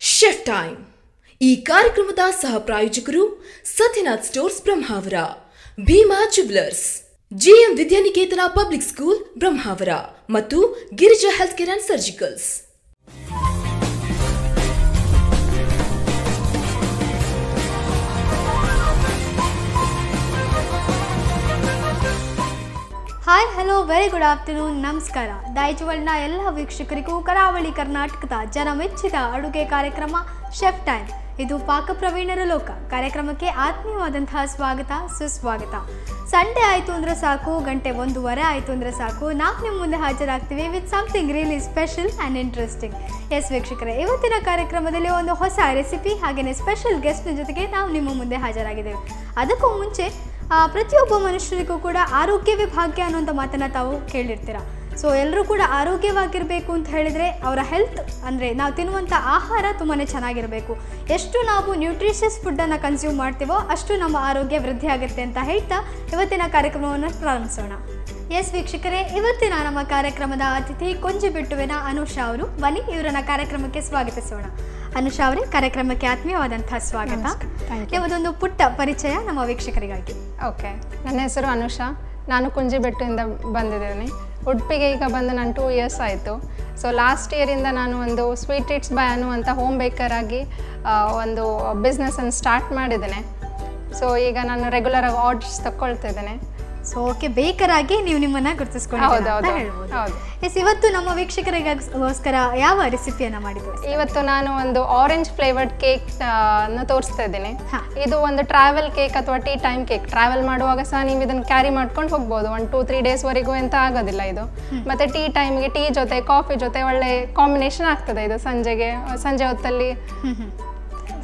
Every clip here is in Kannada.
ಶೆಫ್ ಟೈಮ್ ಈ ಕಾರ್ಯಕ್ರಮದ ಸಹ ಪ್ರಾಯೋಜಕರು Satyanath stores Brahmavar, Bhima jewellers, GM Vidyaniketan public school Brahmavar ಮತ್ತು Girija health care and surgicals. Hi hello very good afternoon ನಮಸ್ಕಾರ. ದೈಜುವಲ್ನ ಎಲ್ಲ ವೀಕ್ಷಕರಿಗೂ ಕರಾವಳಿ ಕರ್ನಾಟಕದ ಜನಮೆಚ್ಚಿದ ಅಡುಗೆ ಕಾರ್ಯಕ್ರಮ ಶೆಫ್ ಟೈಮ್ ಇದು ಪಾಕ ಪ್ರವೀಣರ ಲೋಕ. ಕಾರ್ಯಕ್ರಮಕ್ಕೆ ಆತ್ಮೀಯವಾದಂತಹ ಸ್ವಾಗತ, ಸುಸ್ವಾಗತ. ಸಂಡೇ ಆಯಿತು ಅಂದರೆ ಸಾಕು, ಗಂಟೆ ಒಂದೂವರೆ ಆಯಿತು ಅಂದರೆ ಸಾಕು. ನಾವು ನಿಮ್ಮ ಮುಂದೆ ಹಾಜರಾಗ್ತೀವಿ with something really special and interesting yes ವೀಕ್ಷಕರೇ, ಇವತ್ತಿನ ಕಾರ್ಯಕ್ರಮದಲ್ಲಿ ಒಂದು ಹೊಸ ರೆಸಿಪಿ ಹಾಗೆಯೇ ಸ್ಪೆಷಲ್ ಗೆಸ್ಟ್ನ ಜೊತೆಗೆ ನಾವು ನಿಮ್ಮ ಮುಂದೆ ಹಾಜರಾಗಿದ್ದೇವೆ. ಅದಕ್ಕೂ ಮುಂಚೆ ಪ್ರತಿಯೊಬ್ಬ ಮನುಷ್ಯರಿಗೂ ಕೂಡ ಆರೋಗ್ಯವೇ ಭಾಗ್ಯ ಅನ್ನುವಂಥ ಮಾತನ್ನು ತಾವು ಕೇಳಿರ್ತೀರ? ಸೊ ಎಲ್ಲರೂ ಕೂಡ ಆರೋಗ್ಯವಾಗಿರಬೇಕು ಅಂತ ಹೇಳಿದರೆ ಅವರ ಹೆಲ್ತ್ ಅಂದರೆ ನಾವು ತಿನ್ನುವಂಥ ಆಹಾರ ತುಂಬಾ ಚೆನ್ನಾಗಿರಬೇಕು. ಎಷ್ಟು ನಾವು ನ್ಯೂಟ್ರಿಷಿಯಸ್ ಫುಡ್ಡನ್ನು ಕನ್ಸ್ಯೂಮ್ ಮಾಡ್ತೀವೋ ಅಷ್ಟು ನಮ್ಮ ಆರೋಗ್ಯ ವೃದ್ಧಿ ಆಗುತ್ತೆ ಅಂತ ಹೇಳ್ತಾ ಇವತ್ತಿನ ಕಾರ್ಯಕ್ರಮವನ್ನು ಪ್ರಾರಂಭಿಸೋಣ. ಎಸ್ ವೀಕ್ಷಕರೇ ಇವತ್ತಿನ ನಮ್ಮ ಕಾರ್ಯಕ್ರಮದ ಅತಿಥಿ ಕೊಂಜಿ ಬಿಟ್ಟುವಿನ ಅನುಷಾ ಅವರು. ಬನ್ನಿ ಇವರನ್ನ ಕಾರ್ಯಕ್ರಮಕ್ಕೆ ಸ್ವಾಗತಿಸೋಣ. ಅನುಷಾ ಅವರೇ ಕಾರ್ಯಕ್ರಮಕ್ಕೆ ಆತ್ಮೀಯವಾದಂತಹ ಸ್ವಾಗತ. ಇವತ್ತೊಂದು ಪುಟ್ಟ ಪರಿಚಯ ನಮ್ಮ ವೀಕ್ಷಕರಿಗಾಗಿ. ಓಕೆ ನನ್ನ ಹೆಸರು ಅನುಷಾ. ನಾನು ಕುಂಜಿಬೆಟ್ಟುವಿಂದ ಬಂದಿದ್ದೇನೆ. ಉಡುಪಿಗೆ ಈಗ ಬಂದು ನಾನು ಟೂ ಇಯರ್ಸ್ ಆಯಿತು. ಸೊ ಲಾಸ್ಟ್ ಇಯರಿಂದ ನಾನು ಒಂದು ಸ್ವೀಟ್ ಇಟ್ಸ್ ಬೈ ಅನ್ನುವಂಥ ಹೋಮ್ ಬೇಕರ್ ಆಗಿ ಒಂದು ಬಿಸ್ನೆಸ್ಸನ್ನು ಸ್ಟಾರ್ಟ್ ಮಾಡಿದ್ದೇನೆ. ಸೊ ಈಗ ನಾನು ರೆಗ್ಯುಲರಾಗಿ ಆರ್ಡರ್ಸ್ ತಗೊಳ್ತಿದ್ದೇನೆ ಸೊ ಓಕೆ ಬೇಕರಾಗಿ ನೀವು ನಿಮ್ಮನ್ನ ಅಂತ ಹೇಳ್ಬೋದು. ಹೌದು. ಎಸ್ ಇವತ್ತು ನಮ್ಮ ವೀಕ್ಷಕರಿಗೋಸ್ಕರ ಯಾವ ರೆಸಿಪಿಯನ್ನ ಮಾಡಿದ್ರು ಇವತ್ತು ನಾನು ಒಂದು ಆರೆಂಜ್ ಫ್ಲೇವರ್ಡ್ ಕೇಕ್ ಅನ್ನು ತೋರಿಸ್ತಾ ಇದ್ದೀನಿ. ಇದು ಒಂದು ಟ್ರಾವೆಲ್ ಕೇಕ್ ಅಥವಾ ಟೀ ಟೈಮ್ ಕೇಕ್ ಟ್ರಾವೆಲ್ ಮಾಡುವಾಗ ಸಹ ನೀವು ಇದನ್ನ ಕ್ಯಾರಿ ಮಾಡ್ಕೊಂಡು ಹೋಗ್ಬೋದು. ಒಂದು ಟೂ ತ್ರೀ ಡೇಸ್ವರೆಗೂ ಎಂತ ಆಗೋದಿಲ್ಲ ಇದು. ಮತ್ತೆ ಟೀ ಟೈಮ್ಗೆ ಟೀ ಜೊತೆ ಕಾಫಿ ಜೊತೆ ಒಳ್ಳೆ ಕಾಂಬಿನೇಷನ್ ಆಗ್ತದೆ ಇದು ಸಂಜೆಗೆ ಸಂಜೆ ಹೊತ್ತಲ್ಲಿ.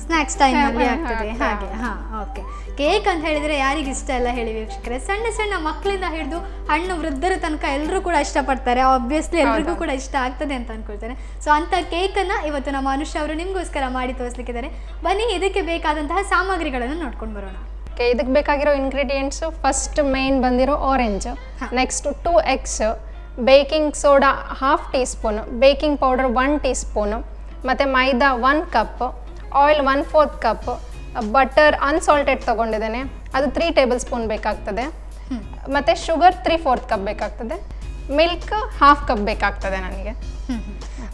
ಸ್ನ್ಯಾಕ್ಸ್ ಟೈಮ್ ಅಲ್ಲಿ ಆಗ್ತದೆ. ಹಾಗೆ ಹಾ ಓಕೆ ಕೇಕ್ ಅಂತ ಹೇಳಿದರೆ ಯಾರಿಗೆ ಇಷ್ಟ ಇಲ್ಲ ಹೇಳಿ ವೀಕ್ಷಕರೇ. ಸಣ್ಣ ಸಣ್ಣ ಮಕ್ಕಳಿಂದ ಹಿಡಿದು ಹಣ್ಣು ವೃದ್ಧರ ತನಕ ಎಲ್ಲರೂ ಕೂಡ ಇಷ್ಟಪಡ್ತಾರೆ. ಆಬ್ವಿಯಸ್ಲಿ ಎಲ್ರಿಗೂ ಕೂಡ ಇಷ್ಟ ಆಗ್ತದೆ ಅಂತ ಅನ್ಕೊಳ್ತೇನೆ. ಸೊ ಅಂಥ ಕೇಕನ್ನು ಇವತ್ತು ನಮ್ಮ ಅನುಷ್ ಅವರು ನಿಮಗೋಸ್ಕರ ಮಾಡಿ ತೋರಿಸ್ಲಿಕ್ಕಿದ್ದಾರೆ. ಬನ್ನಿ ಇದಕ್ಕೆ ಬೇಕಾದಂತಹ ಸಾಮಗ್ರಿಗಳನ್ನು ನೋಡ್ಕೊಂಡು ಬರೋಣ. ಓಕೆ ಇದಕ್ಕೆ ಬೇಕಾಗಿರೋ ಇಂಗ್ರೀಡಿಯೆಂಟ್ಸು ಫಸ್ಟ್ ಮೇನ್ ಬಂದಿರೋ orange next two eggs baking soda half teaspoon baking powder one teaspoon ಮತ್ತು maida one cup oil one fourth cup butter unsalted ತೊಗೊಂಡಿದ್ದೇನೆ. ಅದು ತ್ರೀ ಟೇಬಲ್ ಸ್ಪೂನ್ ಬೇಕಾಗ್ತದೆ. ಮತ್ತು ಶುಗರ್ ತ್ರೀ ಫೋರ್ತ್ ಕಪ್ ಬೇಕಾಗ್ತದೆ. ಮಿಲ್ಕ್ ಹಾಫ್ ಕಪ್ ಬೇಕಾಗ್ತದೆ ನನಗೆ.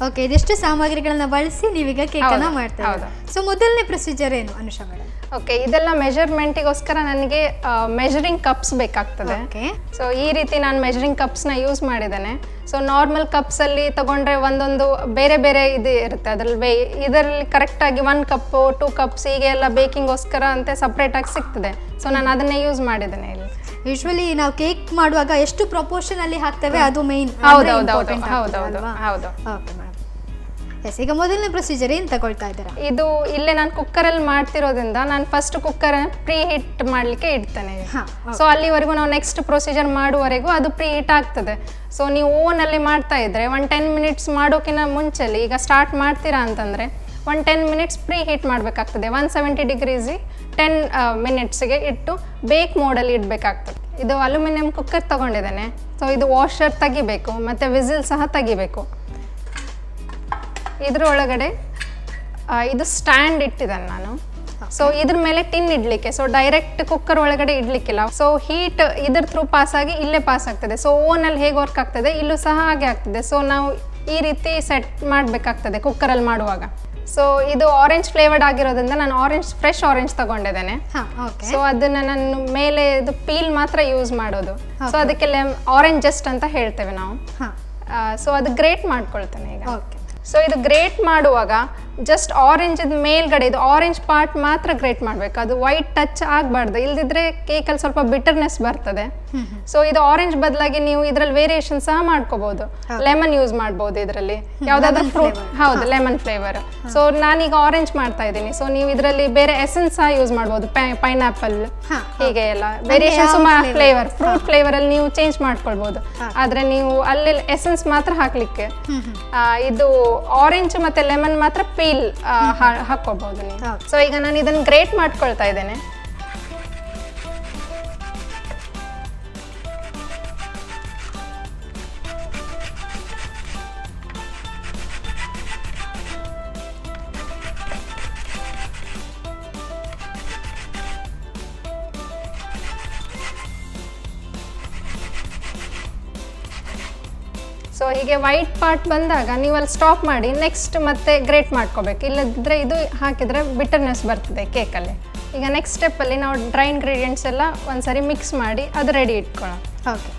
ಓಕೆ ಇದಿಷ್ಟು ಸಾಮಗ್ರಿಗಳನ್ನ ಬಳಸಿ ನೀವೀಗ ಕೇಕನ್ನು ಅನ್ನ ಮಾಡ್ತೀರಾ. ಸೊ ಮೊದಲನೇ ಪ್ರೊಸೀಜರ್ ಏನು ಅನುಷಾ ಮೇಡಮ್? ಓಕೆ ಇದೆಲ್ಲ ಮೆಜರ್ಮೆಂಟಿಗೋಸ್ಕರ ನನಗೆ ಮೆಜರಿಂಗ್ ಕಪ್ಸ್ ಬೇಕಾಗ್ತದೆ. ಓಕೆ ಸೊ ಈ ರೀತಿ ನಾನು ಮೆಜರಿಂಗ್ ಕಪ್ಸ್ನ ಯೂಸ್ ಮಾಡಿದ್ದೇನೆ. ಸೊ ನಾರ್ಮಲ್ ಕಪ್ಸಲ್ಲಿ ತಗೊಂಡ್ರೆ ಒಂದೊಂದು ಬೇರೆ ಬೇರೆ ಇದು ಇರುತ್ತೆ. ಅದರಲ್ಲಿ ಬೇ ಇದರಲ್ಲಿ ಕರೆಕ್ಟಾಗಿ ಒನ್ ಕಪ್ಪು ಟೂ ಕಪ್ಸ್ ಹೀಗೆ ಎಲ್ಲ ಬೇಕಿಂಗೋಸ್ಕರ ಅಂತ ಸಪ್ರೇಟಾಗಿ ಸಿಗ್ತದೆ. ಸೊ ನಾನು ಅದನ್ನೇ ಯೂಸ್ ಮಾಡಿದ್ದೇನೆ ಇಲ್ಲಿ. ಯೂಶ್ವಲಿ ನಾವು ಕೇಕ್ ಮಾಡುವಾಗ ಎಷ್ಟು ಪ್ರೊಪೋರ್ಷನ್ ಅಲ್ಲಿ ಹಾಕ್ತೇವೆ ಅದು ಮೇನ್ ಹೌದು, ಹೌದು, ಹೌದು, ಎಸ್ ಈಗ ಮೊದಲನೇ ಪ್ರೊಸೀಜರ್ ಏನು ತಗೊಳ್ತಾ ಇದ್ದೀರಾ? ಇದು ಇಲ್ಲೇ ನಾನು ಕುಕ್ಕರಲ್ಲಿ ಮಾಡ್ತಿರೋದ್ರಿಂದ ನಾನು ಫಸ್ಟ್ ಕುಕ್ಕರ್ ಪ್ರೀ ಹೀಟ್ ಮಾಡಲಿಕ್ಕೆ ಇಡ್ತೇನೆ. ಹಾ, ಸೊ ಅಲ್ಲಿವರೆಗೂ ನಾವು ನೆಕ್ಸ್ಟ್ ಪ್ರೊಸೀಜರ್ ಮಾಡುವವರೆಗೂ ಅದು ಪ್ರೀ ಹೀಟ್ ಆಗ್ತದೆ. ಸೊ ನೀವು ಓವನಲ್ಲಿ ಮಾಡ್ತಾ ಇದ್ರೆ ಒನ್ ಟೆನ್ ಮಿನಿಟ್ಸ್ ಮಾಡೋಕ್ಕಿಂತ ಮುಂಚೆಲಿ ಈಗ ಸ್ಟಾರ್ಟ್ ಮಾಡ್ತೀರಾ ಅಂತಂದರೆ one ten minutes preheat ಮಾಡಬೇಕಾಗ್ತದೆ ಒನ್ ಸೆವೆಂಟಿ ಡಿಗ್ರೀಸಿ ಟೆನ್ ಮಿನಿಟ್ಸ್ಗೆ ಇಟ್ಟು ಬೇಕ್ ಮೋಡಲ್ಲಿ ಇಡಬೇಕಾಗ್ತದೆ. ಇದು ಅಲ್ಯೂಮಿನಿಯಂ ಕುಕ್ಕರ್ ತೊಗೊಂಡಿದ್ದೇನೆ. ಸೊ ಇದು ವಾಷರ್ ತೆಗಿಬೇಕು ಮತ್ತು ವಿಸಿಲ್ ಸಹ ತೆಗಿಬೇಕು. ಇದ್ರ ಒಳಗಡೆ ಇದು ಸ್ಟ್ಯಾಂಡ್ ಇಟ್ಟಿದ್ದೇನೆ ನಾನು. ಸೊ ಇದ್ರ ಮೇಲೆ ಟಿನ್ ಇಡ್ಲಿಕ್ಕೆ ಸೊ ಡೈರೆಕ್ಟ್ ಕುಕ್ಕರ್ ಒಳಗಡೆ ಇಡ್ಲಿಕ್ಕಿಲ್ಲ. ಸೊ ಹೀಟ್ ಇದ್ರ ಥ್ರೂ ಪಾಸ್ ಆಗಿ ಇಲ್ಲೇ ಪಾಸ್ ಆಗ್ತದೆ. ಸೊ ಅಲ್ಲಿ ಹೇಗೆ ವರ್ಕ್ ಆಗ್ತದೆ? ಇಲ್ಲೂ ಸಹ ಹಾಗೆ ಆಗ್ತದೆ. ಸೊ ನಾವು ಈ ರೀತಿ ಸೆಟ್ ಮಾಡಬೇಕಾಗ್ತದೆ ಕುಕ್ಕರಲ್ಲಿ ಮಾಡುವಾಗ. ಸೊ ಇದು ಆರೆಂಜ್ ಫ್ಲೇವರ್ಡ್ ಆಗಿರೋದ್ರಿಂದ ನಾನು ಆರೆಂಜ್ ಫ್ರೆಶ್ ಆರೆಂಜ್ ತಗೊಂಡಿದ್ದೇನೆ. ಸೊ ಅದನ್ನ ನಾನು ಮೇಲೆ ಇದು ಪೀಲ್ ಮಾತ್ರ ಯೂಸ್ ಮಾಡೋದು. ಸೊ ಅದಕ್ಕೆ ಆರೆಂಜ್ ಜಸ್ಟ್ ಅಂತ ಹೇಳ್ತೇವೆ ನಾವು. ಸೊ ಅದು ಗ್ರೇಟ್ ಮಾಡ್ಕೊಳ್ತೇನೆ ಈಗ. ಓಕೆ ಸೊ ಇದು ಗ್ರೇಟ್ ಮಾಡುವಾಗ ಜಸ್ಟ್ ಆರೆಂಜ್ ಮೇಲ್ಗಡೆ, ಇದು ಆರೆಂಜ್ ಪಾರ್ಟ್ ಮಾತ್ರ ಗ್ರೇಟ್ ಮಾಡಬೇಕು. ಅದು ವೈಟ್ ಟಚ್ ಆಗಬಾರ್ದು. ಇಲ್ದಿದ್ರೆ ಕೇಕಲ್ಲಿ ಸ್ವಲ್ಪ ಬಿಟರ್ನೆಸ್ ಬರ್ತದೆ. ಸೊ ಇದು ಆರೆಂಜ್ ಬದಲಾಗಿ ನೀವು ಇದ್ರಲ್ಲಿ ವೇರಿಯೇಷನ್ ಸಹ ಮಾಡ್ಕೋಬಹುದು ಲೆಮನ್ ಯೂಸ್ ಮಾಡಬಹುದು ಇದರಲ್ಲಿ. ಯಾವ್ದಾದ್ರು ಫ್ರೂಟ್ ಹೌದು ಲೆಮನ್ ಫ್ಲೇವರ್ ಸೊ ನಾನೀಗ ಆರೆಂಜ್ ಮಾಡ್ತಾ ಇದ್ದೀನಿ. ಸೊ ನೀವು ಇದರಲ್ಲಿ ಬೇರೆ ಎಸೆನ್ಸ್ ಸಹ ಯೂಸ್ ಮಾಡಬಹುದು ಪೈನಾಪಲ್ ಹೀಗೆ ಎಲ್ಲ. ವೇರಿಯೇಷನ್ ಸುಮಾರು ಫ್ಲೇವರ್ ಫ್ರೂಟ್ ಫ್ಲೇವರ್ ಅಲ್ಲಿ ನೀವು ಚೇಂಜ್ ಮಾಡ್ಕೊಳ್ಬಹುದು ಆದ್ರೆ ನೀವು ಅಲ್ಲಿ ಎಸೆನ್ಸ್ ಮಾತ್ರ ಹಾಕ್ಲಿಕ್ಕೆ. ಇದು ಆರೆಂಜ್ ಮತ್ತೆ ಲೆಮನ್ ಮಾತ್ರ ಪೀಲ್ ಹಾಕೋಬಹುದು ನೀವು. ಸೊ ಈಗ ನಾನು ಇದನ್ನ ಗ್ರೇಟ್ ಮಾಡ್ಕೊಳ್ತಾ ಇದ್ದೇನೆ. ವೈಟ್ ಪಾರ್ಟ್ ಬಂದಾಗ ನೀವು ಅಲ್ಲಿ ಸ್ಟಾಪ್ ಮಾಡಿ ನೆಕ್ಸ್ಟ್ ಮತ್ತೆ ಗ್ರೇಟ್ ಮಾಡ್ಕೋಬೇಕು. ಇಲ್ಲದಿದ್ದರೆ ಇದು ಹಾಕಿದರೆ ಬಿಟರ್ನೆಸ್ ಬರ್ತದೆ ಕೇಕಲ್ಲಿ ಈಗ ನೆಕ್ಸ್ಟ್ ಸ್ಟೆಪ್ಪಲ್ಲಿ ನಾವು ಡ್ರೈ ಇಂಗ್ರೀಡಿಯೆಂಟ್ಸ್ ಎಲ್ಲ ಒಂದ್ಸರಿ ಮಿಕ್ಸ್ ಮಾಡಿ ಅದು ರೆಡಿ ಇಟ್ಕೊಳ್ಳೋಣ. ಓಕೆ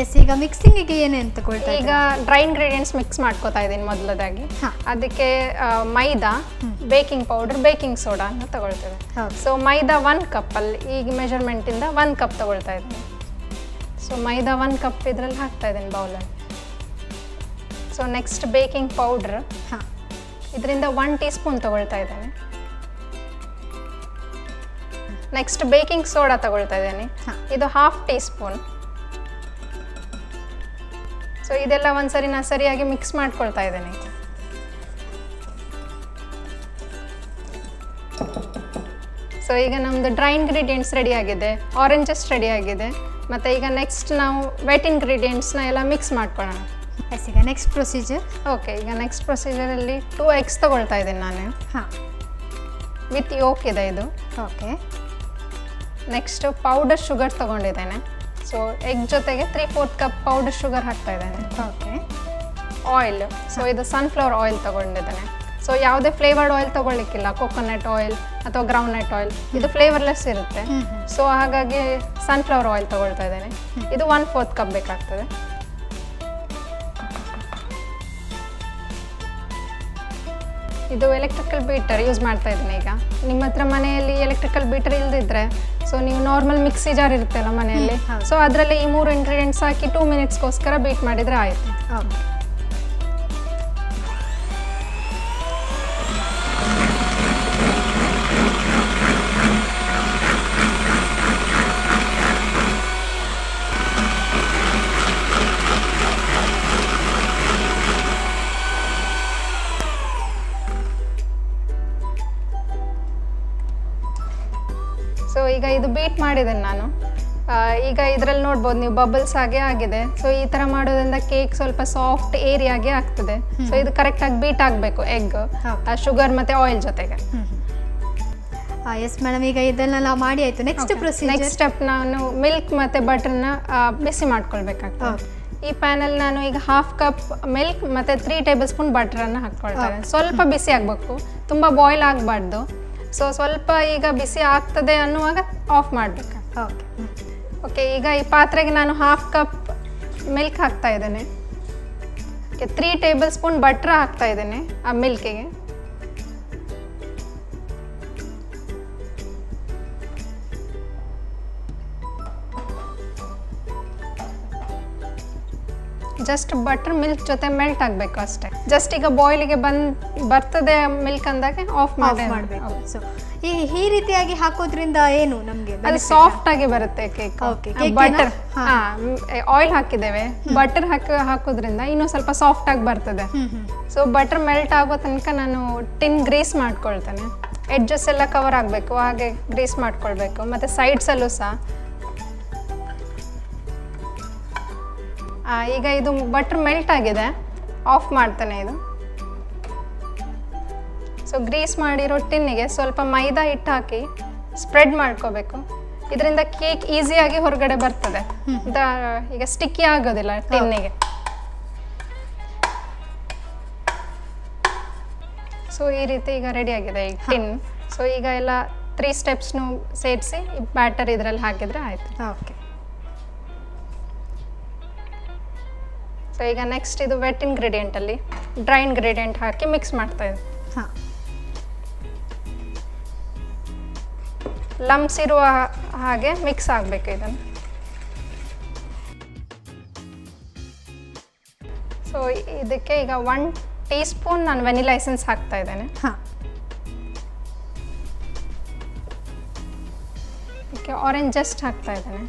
ಎಸ್ ಈಗ ಮಿಕ್ಸಿಂಗಿಗೆ ಏನೇನು ತಗೊಳ್ತೀವಿ ಈಗ ಡ್ರೈ ಇಂಗ್ರೀಡಿಯೆಂಟ್ಸ್ ಮಿಕ್ಸ್ ಮಾಡ್ಕೋತಾ ಇದ್ದೀನಿ ಮೊದಲದಾಗಿ. ಅದಕ್ಕೆ maida baking powder baking soda ಅಂತ ತಗೊಳ್ತೇವೆ. ಸೊ ಮೈದಾ ಒನ್ ಕಪ್ಪಲ್ಲಿ ಈಗ ಮೆಜರ್ಮೆಂಟಿಂದ ಒನ್ ಕಪ್ ತಗೊಳ್ತಾ ಇದ್ದೀನಿ. ಸೊ ಮೈದಾ ಒನ್ ಕಪ್ ಇದರಲ್ಲಿ ಹಾಕ್ತಾ ಇದ್ದೀನಿ ಬೌಲಲ್ಲಿ ಸೊ ನೆಕ್ಸ್ಟ್ ಬೇಕಿಂಗ್ ಪೌಡ್ರ್ ಹಾಂ. ಇದರಿಂದ ಒನ್ ಟೀ ಸ್ಪೂನ್ ತಗೊಳ್ತಾ ಇದ್ದೇನೆ. ನೆಕ್ಸ್ಟ್ ಬೇಕಿಂಗ್ ಸೋಡಾ ತಗೊಳ್ತಾ ಇದ್ದೇನೆ. ಹಾ. ಇದು ಹಾಫ್ ಟೀ ಸ್ಪೂನ್ ಸೊ ಇದೆಲ್ಲ ಒಂದ್ಸರಿ ನಾನು ಸರಿಯಾಗಿ ಮಿಕ್ಸ್ ಮಾಡ್ಕೊಳ್ತಾ ಇದ್ದೇನೆ. ಸೊ ಈಗ ನಮ್ಮದು ಡ್ರೈ ಇಂಗ್ರೀಡಿಯೆಂಟ್ಸ್ ರೆಡಿ ಆಗಿದೆ. ಆರೆಂಜಸ್ ರೆಡಿ ಆಗಿದೆ. ಮತ್ತು ಈಗ ನೆಕ್ಸ್ಟ್ ನಾವು ವೆಟ್ ಇಂಗ್ರೀಡಿಯೆಂಟ್ಸ್ನ ಎಲ್ಲ ಮಿಕ್ಸ್ ಮಾಡ್ಕೊಳ್ಳೋಣ. ಎಸ್ ಈಗ ನೆಕ್ಸ್ಟ್ ಪ್ರೊಸೀಜರ್ ಓಕೆ ಈಗ ನೆಕ್ಸ್ಟ್ ಪ್ರೊಸೀಜರಲ್ಲಿ ಟೂ ಎಗ್ಸ್ ತೊಗೊಳ್ತಾ ಇದ್ದೀನಿ ನಾನು. ಹಾಂ. ವಿತ್ ಯೋಕ್ ಇದೆ ಇದು. ಓಕೆ ನೆಕ್ಸ್ಟ್ ಪೌಡರ್ ಶುಗರ್ ತೊಗೊಂಡಿದ್ದೇನೆ. ಸೊ ಎಗ್ ಜೊತೆಗೆ three fourth cup powder sugar ಹಾಕ್ತಾ ಇದ್ದೇನೆ. ಓಕೆ ಆಯಿಲ್ ಸೊ ಇದು ಸನ್ಫ್ಲವರ್ ಆಯಿಲ್ ತೊಗೊಂಡಿದ್ದೇನೆ. ಸೊ ಯಾವುದೇ ಫ್ಲೇವರ್ಡ್ ಆಯಿಲ್ ತೊಗೊಳ್ಲಿಕ್ಕಿಲ್ಲ ಕೊಕೊನಟ್ ಆಯಿಲ್ ಅಥವಾ ಗ್ರೌಂಡ್ನಟ್ ಆಯಿಲ್ ಇದು ಫ್ಲೇವರ್ಲೆಸ್ ಇರುತ್ತೆ. ಸೊ ಹಾಗಾಗಿ ಸನ್ಫ್ಲವರ್ ಆಯಿಲ್ ತೊಗೊಳ್ತಾ ಇದ್ದೇನೆ. ಇದು ಒನ್ ಫೋರ್ತ್ ಕಪ್ ಬೇಕಾಗ್ತದೆ. ಇದು ಎಲೆಕ್ಟ್ರಿಕಲ್ ಬೀಟರ್ ಯೂಸ್ ಮಾಡ್ತಾ ಇದ್ದೀನಿ ಈಗ. ನಿಮ್ಮ ಹತ್ರ ಮನೆಯಲ್ಲಿ ಎಲೆಕ್ಟ್ರಿಕಲ್ ಬೀಟರ್ ಇಲ್ದಿದ್ರೆ ಸೊ ನೀವು ನಾರ್ಮಲ್ ಮಿಕ್ಸಿ ಜಾರ್ ಇರುತ್ತೆ ಅಲ್ಲ ಮನೆಯಲ್ಲಿ ಸೊ ಅದರಲ್ಲಿ ಈ ಮೂರು ಇಂಗ್ರೀಡಿಯೆಂಟ್ಸ್ ಹಾಕಿ ಟೂ ಮಿನಿಟ್ಸ್ಗೋಸ್ಕರ ಬೀಟ್ ಮಾಡಿದರೆ ಆಯಿತು. ಮಾಡಿದ್ದೇನೆ ನಾನು. ಈಗ ಇದರಲ್ಲಿ ನೋಡ್ಬೋದು ನೀವು ಬಬಲ್ಸ್ ಹಾಗೆ ಆಗಿದೆ. ಸೊ ಈ ಥರ ಮಾಡೋದ್ರಿಂದ ಕೇಕ್ ಸ್ವಲ್ಪ ಸಾಫ್ಟ್ ಏರಿಯಾಗೆ ಆಗ್ತದೆ. ಸೊ ಇದು ಕರೆಕ್ಟಾಗಿ ಬೀಟ್ ಆಗಬೇಕು ಎಗ್ ಶುಗರ್ ಮತ್ತು ಆಯಿಲ್ ಜೊತೆಗೆ. ಎಸ್ ಮೇಡಮ್ ಈಗ ಇದನ್ನೆಲ್ಲ ಮಾಡಿ ಆಯ್ತು. ನೆಕ್ಸ್ಟ್ ಪ್ರೊಸೀಜರ್ ನೆಕ್ಸ್ಟ್ ಸ್ಟೆಪ್ ನಾನು ಮಿಲ್ಕ್ ಮತ್ತು ಬಟರ್ನ ಬಿಸಿ ಮಾಡ್ಕೊಳ್ಬೇಕಾಗ್ತದೆ. ಈ ಪ್ಯಾನಲ್ಲಿ ನಾನು ಈಗ ಹಾಫ್ ಕಪ್ ಮಿಲ್ಕ್ ಮತ್ತೆ ತ್ರೀ ಟೇಬಲ್ ಸ್ಪೂನ್ ಬಟರನ್ನು ಹಾಕ್ಕೊಳ್ತೇನೆ. ಸ್ವಲ್ಪ ಬಿಸಿ ಆಗಬೇಕು. ತುಂಬ ಬಾಯ್ಲ್ ಆಗಬಾರ್ದು. ಸೊ ಸ್ವಲ್ಪ ಈಗ ಬಿಸಿ ಆಗ್ತದೆ ಅನ್ನುವಾಗ ಆಫ್ ಮಾಡಬೇಕು. ಓಕೆ ಓಕೆ ಈಗ ಈ ಪಾತ್ರೆಗೆ ನಾನು ಹಾಫ್ ಕಪ್ ಮಿಲ್ಕ್ ಹಾಕ್ತಾ ಇದ್ದೇನೆ. Okay three tablespoon butter ಹಾಕ್ತಾ ಇದ್ದೇನೆ ಆ ಮಿಲ್ಕಿಗೆ ಜಸ್ಟ್ ಬಟರ್ ಮಿಲ್ಕ್ ಜೊತೆ ಮೆಲ್ಟ್ ಆಗಬೇಕು ಅಷ್ಟೇ. ಜಸ್ಟ್ ಈಗ ಬಾಯ್ಲಿಗೆ ಬಂದ್ ಬರ್ತದೆ ಮಿಲ್ಕ್ ಅಂದಾಗ ಆಫ್ ಮಾಡಿ ಮಾಡಬೇಕು. ಸೊ ಈ ಈ ರೀತಿಯಾಗಿ ಹಾಕೋದ್ರಿಂದ ಏನು ನಮಗೆ ಅದು ಸಾಫ್ಟ್ ಆಗಿ ಬರುತ್ತೆ ಕೇಕ್ ಓಕೆ ಬಟರ್ ಹಾ. ಆಯಿಲ್ ಹಾಕಿದ್ದೇವೆ. ಬಟರ್ ಹಾಕಿ ಹಾಕೋದ್ರಿಂದ ಇನ್ನೂ ಸ್ವಲ್ಪ ಸಾಫ್ಟ್ ಆಗಿ ಬರ್ತದೆ. ಸೊ ಬಟರ್ ಮೆಲ್ಟ್ ಆಗೋ ತನಕ ನಾನು ಟಿನ್ ಗ್ರೀಸ್ ಮಾಡ್ಕೊಳ್ತೇನೆ. ಎಡ್ಜಸ್ ಎಲ್ಲ ಕವರ್ ಆಗಬೇಕು ಹಾಗೆ ಗ್ರೀಸ್ ಮಾಡ್ಕೊಳ್ಬೇಕು. ಮತ್ತೆ ಸೈಡ್ಸಲ್ಲೂ ಸಹ. ಈಗ ಇದು ಬಟರ್ ಮೆಲ್ಟ್ ಆಗಿದೆ. ಆಫ್ ಮಾಡ್ತಾನೆ ಇದು. ಸೊ ಗ್ರೀಸ್ ಮಾಡಿರೋ ಟಿನ್ನಿಗೆ ಸ್ವಲ್ಪ ಮೈದಾ ಹಿಟ್ಟು ಹಾಕಿ ಸ್ಪ್ರೆಡ್ ಮಾಡ್ಕೋಬೇಕು. ಇದರಿಂದ ಕೇಕ್ ಈಸಿಯಾಗಿ ಹೊರಗಡೆ ಬರ್ತದೆ. ಈಗ ಸ್ಟಿಕ್ಕಿ ಆಗೋದಿಲ್ಲ ಟಿನ್ನಿಗೆ ಸೊ ಈ ರೀತಿ ಈಗ ರೆಡಿ ಆಗಿದೆ ಈಗ ಟಿನ್ ಸೊ ಈಗ ಎಲ್ಲ ತ್ರೀ ಸ್ಟೆಪ್ಸ್ನು ಸೇರಿಸಿ ಬ್ಯಾಟರ್ ಇದರಲ್ಲಿ ಹಾಕಿದರೆ ಆಯಿತು. ಓಕೆ ಸೊ ಈಗ ನೆಕ್ಸ್ಟ್ ಇದು ವೆಟ್ ಇಂಗ್ರೀಡಿಯೆಂಟಲ್ಲಿ ಡ್ರೈ ಇಂಗ್ರೀಡಿಯೆಂಟ್ ಹಾಕಿ ಮಿಕ್ಸ್ ಮಾಡ್ತಾ ಇದ್ದೆ ಹಾಂ. ಲಮ್ಸ್ ಇರುವ ಹಾಗೆ ಮಿಕ್ಸ್ ಆಗಬೇಕು ಇದನ್ನು. ಸೊ ಇದಕ್ಕೆ ಈಗ ಒನ್ ಟೀ ಸ್ಪೂನ್ ನಾನು ವೆನಿಲಾ ಎಸೆನ್ಸ್ ಹಾಕ್ತಾ ಇದ್ದೇನೆ. ಹಾಂ. ಓಕೆ ಆರೆಂಜ್ ಜಸ್ಟ್ ಹಾಕ್ತಾ ಇದ್ದೇನೆ.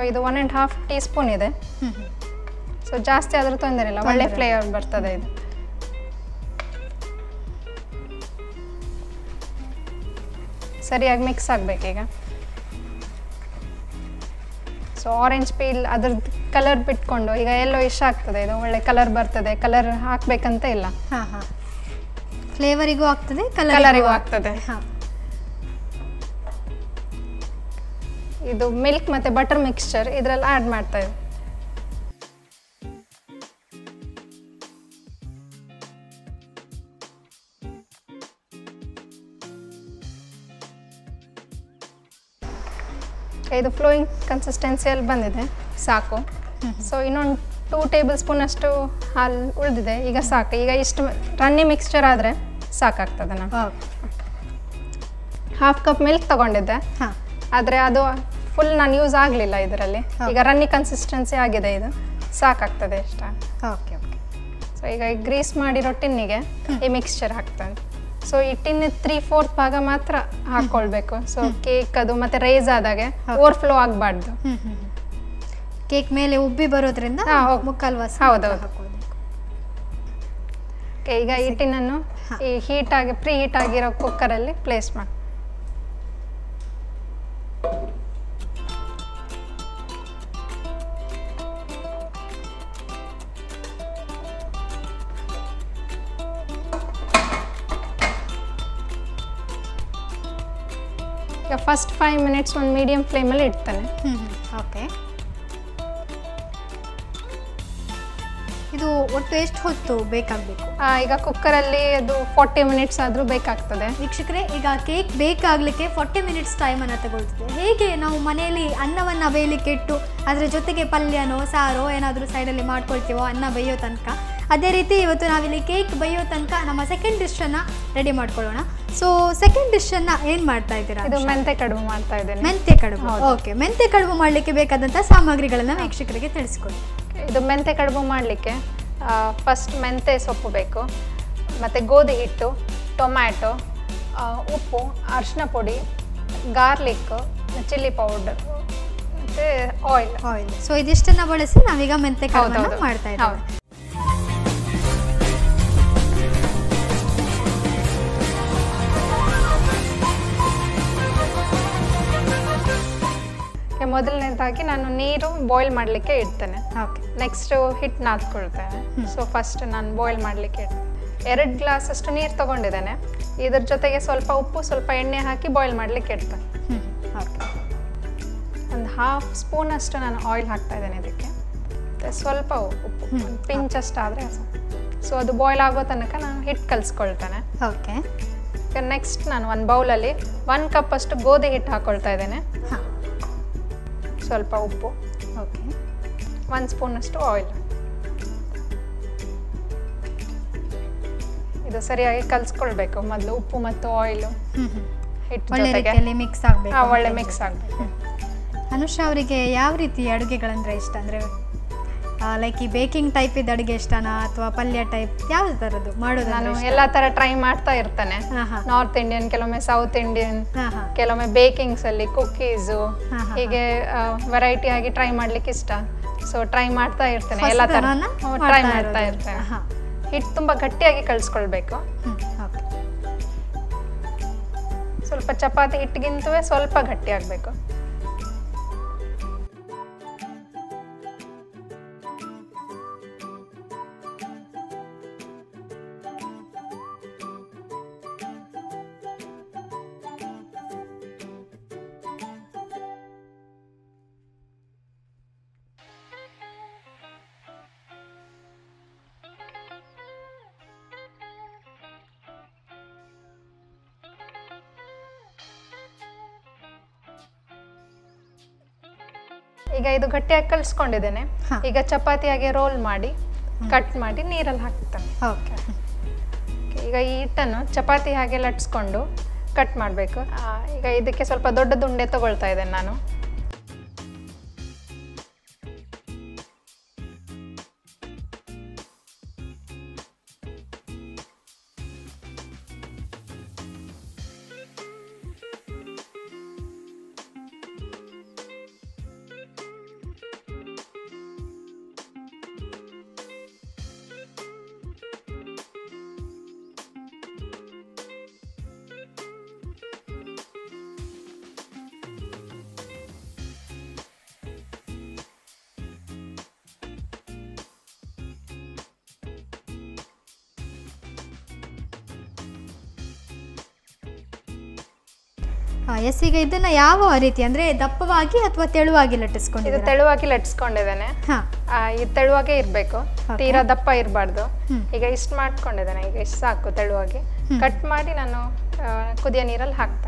ಸೊ ಇದು one and half teaspoon ಇದೆ. ಸೊ ಜಾಸ್ತಿ ಆದರೂ ತೊಂದರೆ ಇಲ್ಲ ಒಳ್ಳೆ ಫ್ಲೇವರ್ ಬರ್ತದೆ ಇದು. ಸರಿಯಾಗಿ ಮಿಕ್ಸ್ ಆಗಬೇಕೀಗ ಸೊ ಆರೆಂಜ್ ಪೀಲ್ ಅದ್ರದ್ದು ಕಲರ್ ಬಿಟ್ಕೊಂಡು ಈಗ ಎಲ್ಲೋ ಇಷ್ಟ ಆಗ್ತದೆ ಇದು ಒಳ್ಳೆ ಕಲರ್ ಬರ್ತದೆ ಕಲರ್ ಹಾಕಬೇಕಂತ ಇಲ್ಲ. ಹಾಂ ಹಾಂ. ಫ್ಲೇವರಿಗೂ ಆಗ್ತದೆ ಕಲರಿಗೂ ಆಗ್ತದೆ. ಹಾಂ. ಇದು ಮಿಲ್ಕ್ ಮತ್ತು ಬಟರ್ ಮಿಕ್ಸ್ಚರ್ ಇದರಲ್ಲಿ ಆ್ಯಡ್ ಮಾಡ್ತಾ ಇದ್ದೀವಿ ಇದು ಫ್ಲೋಯಿಂಗ್ ಕನ್ಸಿಸ್ಟೆನ್ಸಿಯಲ್ಲಿ ಬಂದಿದೆ ಸಾಕು. ಸೊ ಇನ್ನೊಂದು ಟೂ ಟೇಬಲ್ ಸ್ಪೂನ್ ಅಷ್ಟು ಹಾಲು ಉಳಿದಿದೆ ಈಗ ಸಾಕು. ಈಗ ಇಷ್ಟು ರನ್ನಿ ಮಿಕ್ಸ್ಚರ್ ಆದರೆ ಸಾಕಾಗ್ತದೆ ನಾನು ಹಾಫ್ ಕಪ್ ಮಿಲ್ಕ್ ತಗೊಂಡಿದ್ದೆ. ಹಾಂ. ಆದರೆ ಅದು ಫುಲ್ ನಾನು ಯೂಸ್ ಆಗಲಿಲ್ಲ ಇದರಲ್ಲಿ. ಈಗ ರನ್ನಿ ಕನ್ಸಿಸ್ಟೆನ್ಸಿ ಆಗಿದೆ ಇದು. ಸಾಕಾಗ್ತದೆ ಇಷ್ಟ. ಓಕೆ ಓಕೆ ಸೊ ಈಗ ಗ್ರೀಸ್ ಮಾಡಿರೋ ಟಿನ್ನಿಗೆ ಈ ಮಿಕ್ಸ್ಚರ್ ಹಾಕ್ತಾನೆ. ಸೊ ಈ ಟಿನ್ ತ್ರೀ ಫೋರ್ತ್ ಭಾಗ ಮಾತ್ರ ಹಾಕೊಳ್ಬೇಕು. ಸೊ ಕೇಕ್ ಅದು ಮತ್ತೆ ರೈಸ್ ಆದಾಗೆ ಓವರ್ಫ್ಲೋ ಆಗಬಾರ್ದು. ಹ್ಞೂ ಹ್ಞೂ ಕೇಕ್ ಮೇಲೆ ಉಬ್ಬಿ ಬರೋದ್ರಿಂದ. ಮುಕ್ಕಾಲು ವಾಸ ಹೌದೌದು. ಈಗ ಈ ಟಿನ್ನನ್ನು ಈ ಹೀಟ್ ಆಗಿ ಪ್ರೀ ಹೀಟ್ ಆಗಿರೋ ಕುಕ್ಕರಲ್ಲಿ ಪ್ಲೇಸ್ ಮಾಡಿ ಫಸ್ಟ್ ಫೈವ್ ಮಿನಿಟ್ಸ್ ಒಂದು ಮೀಡಿಯಂ ಫ್ಲೇಮಲ್ಲಿ ಇಡ್ತಾನೆ. ಓಕೆ ಇದು ಒಟ್ಟು ಎಷ್ಟು ಹೊತ್ತು ಬೇಕಾಗಬೇಕು? ಆ, ಈಗ ಕುಕ್ಕರಲ್ಲಿ ಅದು ಫಾರ್ಟಿ ಮಿನಿಟ್ಸ್ ಆದ್ರೂ ಬೇಕಾಗ್ತದೆ. ವೀಕ್ಷಕರೇ ಈಗ ಕೇಕ್ ಬೇಕಾಗ್ಲಿಕ್ಕೆ ಫಾರ್ಟಿ ಮಿನಿಟ್ಸ್ ಟೈಮ್ ಅನ್ನ ತಗೊಳ್ತದೆ. ಹೇಗೆ ನಾವು ಮನೆಯಲ್ಲಿ ಅನ್ನವನ್ನ ಬೇಯಲಿಕ್ಕೆ ಇಟ್ಟು ಅದರ ಜೊತೆಗೆ ಪಲ್ಯನೋ ಸಾರೋ ಸೈಡ್ ಸೈಡಲ್ಲಿ ಮಾಡ್ಕೊಳ್ತೀವೋ ಅನ್ನ ಬೇಯೋ ತನಕ? ಅದೇ ರೀತಿ ಇವತ್ತು ನಾವಿಲ್ಲಿ ಕೇಕ್ ಬೇಯೋ ತನಕ ನಮ್ಮ ಸೆಕೆಂಡ್ ಡಿಶನ್ನು ರೆಡಿ ಮಾಡ್ಕೊಳ್ಳೋಣ. ಸೊ ಸೆಕೆಂಡ್ ಡಿಶನ್ನು ಏನು ಮಾಡ್ತಾ ಇದ್ದೀರಾ ಇದು ಮೆಂತೆ ಕಡುಬು ಮಾಡ್ತಾ ಇದ್ದೇನೆ. ಮೆಂತೆ ಕಡುಬು. ಓಕೆ ಮೆಂತೆ ಕಡುಬು ಮಾಡ್ಲಿಕ್ಕೆ ಬೇಕಾದಂಥ ಸಾಮಗ್ರಿಗಳನ್ನ ವೀಕ್ಷಕರಿಗೆ ತಿಳಿಸ್ಕೊಡಿ. ಇದು ಮೆಂತೆ ಕಡುಬು ಮಾಡಲಿಕ್ಕೆ ಫಸ್ಟ್ ಮೆಂತೆ ಸೊಪ್ಪು ಬೇಕು ಮತ್ತು ಗೋಧಿ ಹಿಟ್ಟು ಟೊಮ್ಯಾಟೊ ಉಪ್ಪು ಅರಿಶಿನ ಪುಡಿ ಗಾರ್ಲಿಕ್ಕು ಚಿಲ್ಲಿ ಪೌಡರ್ ಮತ್ತು ಆಯಿಲ್ ಆಯಿಲ್ ಸೊ ಇದಿಷ್ಟನ್ನು ಬಳಸಿ ನಾವೀಗ ಮೆಂತೆ. ಮಾಡ್ತಾ ಇದ್ದೇವೆ. ಮೊದಲನೇದಾಗಿ ನಾನು ನೀರು ಬಾಯ್ಲ್ ಮಾಡಲಿಕ್ಕೆ ಇಡ್ತೇನೆ. ಓಕೆ ನೆಕ್ಸ್ಟು ಹಿಟ್ಟು ನಾದ್ಕೊಳ್ತೇನೆ. ಸೊ ಫಸ್ಟ್ ನಾನು ಬಾಯ್ಲ್ ಮಾಡಲಿಕ್ಕೆ ಇಡ್ತೇನೆ. ಎರಡು ಗ್ಲಾಸ್ ಅಷ್ಟು ನೀರು ತಗೊಂಡಿದ್ದೇನೆ. ಇದ್ರ ಜೊತೆಗೆ ಸ್ವಲ್ಪ ಉಪ್ಪು ಸ್ವಲ್ಪ ಎಣ್ಣೆ ಹಾಕಿ ಬಾಯ್ಲ್ ಮಾಡಲಿಕ್ಕೆ ಇಡ್ತೇನೆ. ಓಕೆ ಒಂದು ಹಾಫ್ ಸ್ಪೂನ್ ಅಷ್ಟು ನಾನು ಆಯಿಲ್ ಹಾಕ್ತಾ ಇದ್ದೇನೆ ಇದಕ್ಕೆ. ಮತ್ತೆ ಸ್ವಲ್ಪ ಉಪ್ಪು. ಪಿಂಚ್ ಅಷ್ಟು ಆದರೆ ಸೊ ಅದು ಬಾಯ್ಲ್ ಆಗೋ ತನಕ ನಾನು ಹಿಟ್ಟು ಕಲಿಸ್ಕೊಳ್ತೇನೆ. ಓಕೆ ನೆಕ್ಸ್ಟ್ ನಾನು ಒಂದು ಬೌಲಲ್ಲಿ ಒನ್ ಕಪ್ ಅಷ್ಟು ಗೋಧಿ ಹಿಟ್ಟು ಹಾಕ್ಕೊಳ್ತಾ ಇದ್ದೇನೆ. ಹಾಂ. ಸ್ವಲ್ಪ ಉಪ್ಪು. ಓಕೆ. ಸ್ಪೂನ್ ಸ್ಪೂನಷ್ಟು ಆಯಿಲ್ ಇದು ಸರಿಯಾಗಿ ಕಲಿಸ್ಕೊಳ್ಬೇಕು. ಮೊದಲು ಉಪ್ಪು ಮತ್ತು ಆಯಿಲು ಹಿಟ್ಟು ಒಳ್ಳೆ ಮಿಕ್ಸ್ ಆಗಬೇಕು ಒಳ್ಳೆ ಮಿಕ್ಸ್ ಆಗಬೇಕು. ಅನುಷಾ ಅವರಿಗೆ ಯಾವ ರೀತಿ ಅಡುಗೆಗಳಂದ್ರೆ ಇಷ್ಟ ಅಂದರೆ ಲೈಕ್ ಈ ಬೇಕಿಂಗ್ ಟೈಪ್ ಇದ್ದ ಅಡುಗೆ ಇಷ್ಟನಾ ಅಥವಾ ಪಲ್ಯ ಟೈಪ್ ಯಾವ ಥರದ್ದು ಮಾಡೋದು ನಾನು ಎಲ್ಲಾ ತರ ಟ್ರೈ ಮಾಡ್ತಾ ಇರ್ತೇನೆ. ನಾರ್ತ್ ಇಂಡಿಯನ್ ಕೆಲವೊಮ್ಮೆ ಸೌತ್ ಇಂಡಿಯನ್ ಕೆಲವೊಮ್ಮೆ ಬೇಕಿಂಗ್ಸ್ ಅಲ್ಲಿ ಕುಕ್ಕೀಸು ಹೀಗೆ ವೆರೈಟಿ ಆಗಿ ಟ್ರೈ ಮಾಡ್ಲಿಕ್ಕೆ ಇಷ್ಟ. ಸೊ ಟ್ರೈ ಮಾಡ್ತಾ ಇರ್ತೇನೆ. ಎಲ್ಲ ತರ. ಟ್ರೈ ಮಾಡ್ತಾ. ಇರ್ತೇನೆ. ಹಿಟ್ಟು ತುಂಬಾ ಗಟ್ಟಿಯಾಗಿ ಕಳ್ಸ್ಕೊಳ್ಬೇಕು ಸ್ವಲ್ಪ ಚಪಾತಿ ಹಿಟ್ಟಿಗಿಂತವೇ ಸ್ವಲ್ಪ ಗಟ್ಟಿ ಆಗಬೇಕು. ಈಗ ಇದು ಗಟ್ಟಿಯಾಗಿ ಕಲಿಸ್ಕೊಂಡಿದ್ದೇನೆ. ಈಗ ಚಪಾತಿಯಾಗಿ ರೋಲ್ ಮಾಡಿ ಕಟ್ ಮಾಡಿ ನೀರಲ್ಲಿ ಹಾಕ್ತಾನೆ. ಓಕೆ. ಈಗ ಈ ಹಿಟ್ಟನ್ನು ಚಪಾತಿ ಹಾಗೆ ಲಟ್ಸ್ಕೊಂಡು ಕಟ್ ಮಾಡಬೇಕು. ಈಗ ಇದಕ್ಕೆ ಸ್ವಲ್ಪ ದೊಡ್ಡ ದುಂಡೆ ತಗೊಳ್ತಾ ಇದ್ದೇನೆ ನಾನು. ಎಸ್ ಈಗ ಇದನ್ನ ಯಾವ ರೀತಿ ಅಂದ್ರೆ ದಪ್ಪವಾಗಿ ಅಥವಾ ತೆಳುವಾಗಿ ಇದು ತೆಳುವಾಗಿ ಲಟ್ಟಿಸ್ಕೊಂಡಿದ್ದೇನೆ. ಇದು ತೆಳುವಾಗೇ ಇರಬೇಕು. ತೀರಾ ದಪ್ಪ ಇರಬಾರ್ದು. ಈಗ ಇಷ್ಟು ಮಾಡ್ಕೊಂಡಿದ್ದೇನೆ. ಈಗ ಇಷ್ಟು ಸಾಕು ತೆಳುವಾಗಿ. ಕಟ್ ಮಾಡಿ ನಾನು ಕುದಿಯೋ ನೀರಲ್ಲಿ ಹಾಕ್ತೆ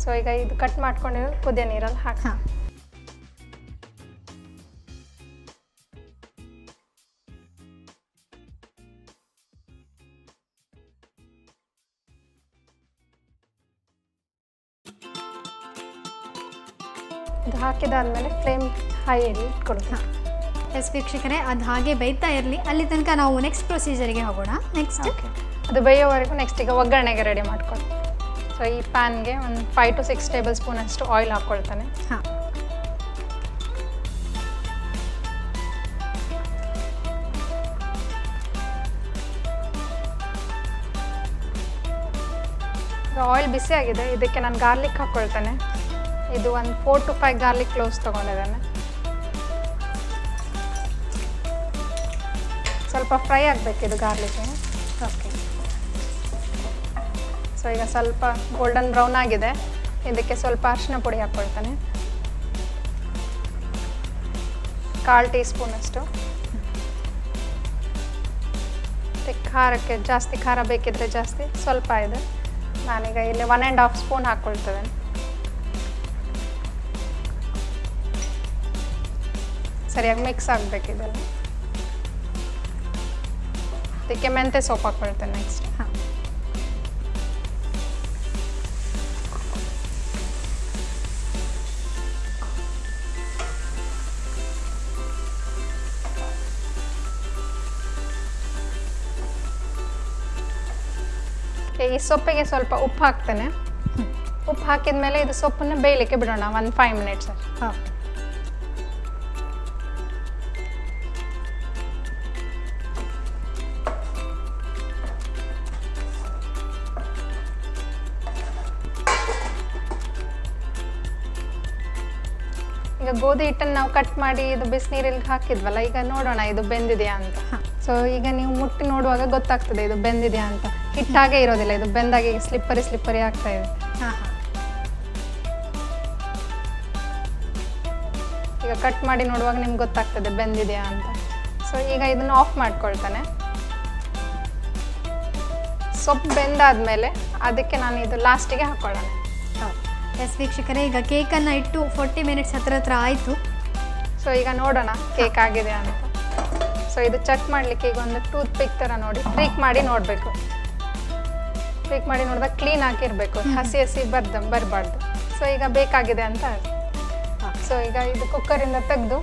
ಸೊ ಈಗ ಇದು ಕಟ್ ಮಾಡ್ಕೊಂಡಿರೋ ಕುದಿಯ ನೀರಲ್ಲಿ ಹಾಕಿ. ಹಾ. ಇದು ಹಾಕಿದಾದ್ಮೇಲೆ ಫ್ಲೇಮ್ ಹೈ ಇಡಿ ಕೊಡೋಣ ಎಸ್ ವೀಕ್ಷಕರೇ ಅದು ಹಾಗೆ ಬೈತಾ ಇರಲಿ. ಅಲ್ಲಿ ತನಕ ನಾವು ನೆಕ್ಸ್ಟ್ ಪ್ರೊಸೀಜರ್ಗೆ ಹೋಗೋಣ. ನೆಕ್ಸ್ಟ್ ಅದು ಬೇಯೋವರೆಗೂ ನೆಕ್ಸ್ಟ್ ಈಗ ಒಗ್ಗರಣೆಗೆ ರೆಡಿ ಮಾಡ್ಕೊಳ್ಳಿ. ಸೊ ಈ ಪ್ಯಾನ್ಗೆ ಒಂದು five to six tablespoon ಅಷ್ಟು ಆಯಿಲ್ ಹಾಕ್ಕೊಳ್ತಾನೆ. ಹಾಂ. ಆಯಿಲ್ ಬಿಸಿ ಆಗಿದೆ ಇದಕ್ಕೆ ನಾನು ಗಾರ್ಲಿಕ್ ಹಾಕ್ಕೊಳ್ತೇನೆ. ಇದು ಒಂದು four to five garlic cloves ತೊಗೊಂಡಿದ್ದೇನೆ. ಸ್ವಲ್ಪ ಫ್ರೈ ಆಗಬೇಕು ಇದು ಗಾರ್ಲಿಕ್ಗೆ ಸೊ ಈಗ ಸ್ವಲ್ಪ ಗೋಲ್ಡನ್ ಬ್ರೌನ್ ಆಗಿದೆ. ಇದಕ್ಕೆ ಸ್ವಲ್ಪ ಅರಿಶಿನ ಪುಡಿ ಹಾಕ್ಕೊಳ್ತಾನೆ. ಕಾಲು ಟೀ ಸ್ಪೂನ್ ಅಷ್ಟು. ಮತ್ತೆ ಖಾರಕ್ಕೆ ಜಾಸ್ತಿ ಖಾರ ಬೇಕಿದ್ರೆ ಜಾಸ್ತಿ ಸ್ವಲ್ಪ ಇದೆ. ನಾನೀಗ ಇಲ್ಲಿ ಒನ್ ಆ್ಯಂಡ್ ಹಾಫ್ ಸ್ಪೂನ್ ಹಾಕ್ಕೊಳ್ತೇವೆ ಸರಿಯಾಗಿ ಮಿಕ್ಸ್ ಆಗಬೇಕಿದೆಲ್ಲ ಅದಕ್ಕೆ ಮೆಂತೆ ಸೊಪ್ಪು ಹಾಕ್ಕೊಳ್ತೇನೆ ನೆಕ್ಸ್ಟ್ ಹಾಂ. ಈ ಸೊಪ್ಪಿಗೆ ಸ್ವಲ್ಪ ಉಪ್ಪು ಹಾಕ್ತೇನೆ. ಉಪ್ಪು ಹಾಕಿದ ಮೇಲೆ ಇದು ಸೊಪ್ಪನ್ನ ಬೇಯಲಿಕ್ಕೆ ಬಿಡೋಣ ಒಂದು ಫೈವ್ ಮಿನಿಟ್ಸ್ ಹಾಂ. ಈಗ ಗೋಧಿ ಹಿಟ್ಟನ್ನು ನಾವು ಕಟ್ ಮಾಡಿ ಇದು ಬಿಸಿನೀರಲ್ಲಿ ಹಾಕಿದ್ವಲ್ಲ ಈಗ ನೋಡೋಣ ಇದು ಬೆಂದಿದೆಯಾ ಅಂತ. ಸೊ ಈಗ ನೀವು ಮುಟ್ಟಿ ನೋಡುವಾಗ ಗೊತ್ತಾಗ್ತದೆ ಇದು ಬೆಂದಿದೆಯಾ ಅಂತ. ಹಿಟ್ಟಾಗೆ ಇರೋದಿಲ್ಲ ಇದು ಬೆಂದಾಗಿ ಸ್ಲಿಪ್ಪರಿ ಸ್ಲಿಪ್ಪರಿ ಆಗ್ತಾ ಇದೆ. ಈಗ ಕಟ್ ಮಾಡಿ ನೋಡುವಾಗ ನಿಮ್ಗೆ ಗೊತ್ತಾಗ್ತದೆ ಬೆಂದಿದೆಯಾ ಅಂತ. ಸೊ ಈಗ ಇದನ್ನು ಆಫ್ ಮಾಡ್ಕೊಳ್ತಾನೆ. ಸೊಪ್ಪು ಬೆಂದಾದ್ಮೇಲೆ ಅದಕ್ಕೆ ನಾನು ಇದು ಲಾಸ್ಟಿಗೆ ಹಾಕ್ಕೊಳ್ಳೋಣ ಎಸ್ ವೀಕ್ಷಕರೇ ಈಗ ಕೇಕನ್ನು ಇಟ್ಟು ಫೋರ್ಟಿ ಮಿನಿಟ್ಸ್ ಹತ್ರ ಹತ್ರ ಆಯಿತು. ಸೊ ಈಗ ನೋಡೋಣ ಕೇಕ್ ಆಗಿದೆ ಅಂತ. ಸೊ ಇದು ಚೆಕ್ ಮಾಡಲಿಕ್ಕೆ ಈಗ ಒಂದು ಟೂತ್ ಪಿಕ್ ಥರ ನೋಡಿ ಟ್ರೀಕ್ ಮಾಡಿ ನೋಡಬೇಕು. ಟ್ರೀಕ್ ಮಾಡಿ ನೋಡಿದಾಗ ಕ್ಲೀನ್ ಆಗಿರಬೇಕು ಹಸಿ ಹಸಿ ಬರ್ದ ಬರಬಾರ್ದು. ಸೊ ಈಗ ಬೇಕಾಗಿದೆ ಅಂತ ಸೊ ಈಗ ಇದು ಕುಕ್ಕರಿಂದ ತೆಗೆದು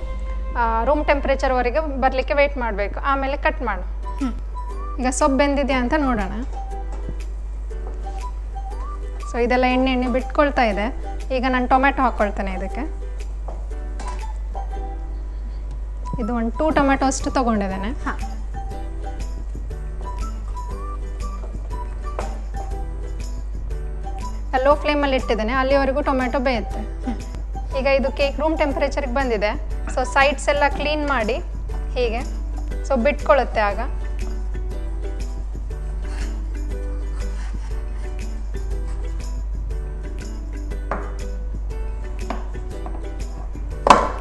ರೂಮ್ ಟೆಂಪ್ರೇಚರ್ವರೆಗೆ ಬರಲಿಕ್ಕೆ ವೆಯ್ಟ್ ಮಾಡಬೇಕು. ಆಮೇಲೆ ಕಟ್ ಮಾಡು. ಈಗ ಸೊಪ್ಪು ಬೆಂದಿದೆಯಾ ಅಂತ ನೋಡೋಣ. ಸೊ ಇದೆಲ್ಲ ಎಣ್ಣೆ ಎಣ್ಣೆ ಬಿಟ್ಕೊಳ್ತಾ ಇದೆ. ಈಗ ನಾನು ಟೊಮೆಟೊ ಹಾಕ್ಕೊಳ್ತೇನೆ ಇದಕ್ಕೆ. ಇದು ಒಂದು ಟೂ ಟೊಮೆಟೊ ಅಷ್ಟು ತೊಗೊಂಡಿದ್ದೇನೆ. ಹಾಂ. ಲೋ ಫ್ಲೇಮಲ್ಲಿ ಇಟ್ಟಿದ್ದೇನೆ. ಅಲ್ಲಿವರೆಗೂ ಟೊಮೆಟೊ ಬೇಯುತ್ತೆ. ಈಗ ಇದು ಕೇಕ್ ರೂಮ್ ಟೆಂಪ್ರೇಚರ್ಗೆ ಬಂದಿದೆ. ಸೊ ಸೈಡ್ಸ್ ಎಲ್ಲ ಕ್ಲೀನ್ ಮಾಡಿ, ಹೀಗೆ. ಸೊ ಬಿಟ್ಕೊಳ್ಳುತ್ತೆ ಆಗ.